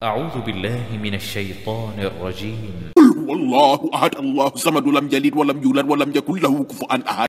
أعوذ بالله من الشيطان الرجيم. قل هو الله أحد. الله الصمد لم يلد ولم يولد ولم يكن له كفوا أحد.